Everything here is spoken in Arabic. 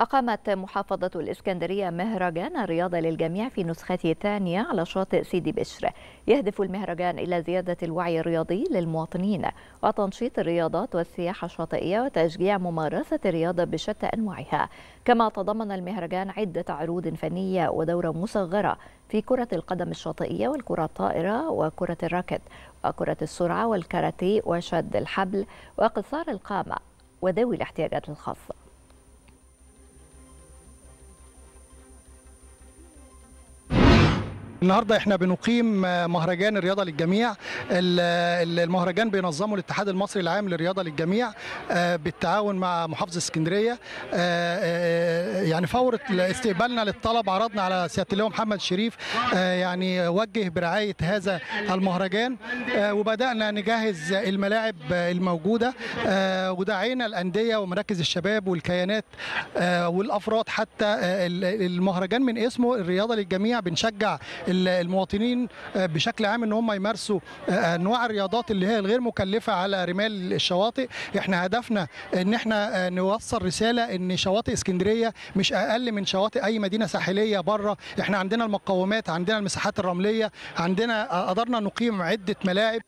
أقامت محافظة الإسكندرية مهرجان الرياضة للجميع في نسخته الثانية على شاطئ سيدي بشر. يهدف المهرجان إلى زيادة الوعي الرياضي للمواطنين وتنشيط الرياضات والسياحة الشاطئية وتشجيع ممارسة الرياضة بشتى أنواعها. كما تضمن المهرجان عدة عروض فنية ودورة مصغرة في كرة القدم الشاطئية والكرة الطائرة وكرة الراكت وكرة السرعة والكاراتيه وشد الحبل وقصار القامة وذوي الاحتياجات الخاصة. النهارده إحنا بنقيم مهرجان الرياضة للجميع. المهرجان بينظمه الاتحاد المصري العام للرياضة للجميع بالتعاون مع محافظة اسكندرية. يعني فور استقبالنا للطلب عرضنا على سياده اللواء محمد شريف يعني وجه برعاية هذا المهرجان. وبدأنا نجهز الملاعب الموجودة. ودعينا الأندية ومراكز الشباب والكيانات والأفراد حتى المهرجان من اسمه الرياضة للجميع. بنشجع المواطنين بشكل عام إن هم يمارسوا انواع الرياضات اللي هي الغير مكلفة على رمال الشواطئ. إحنا هدفنا إن إحنا نوصل رسالة إن شواطئ إسكندرية مش أقل من شواطئ أي مدينة ساحلية بره. إحنا عندنا المقومات عندنا المساحات الرملية عندنا قدرنا نقيم عدة ملاعب.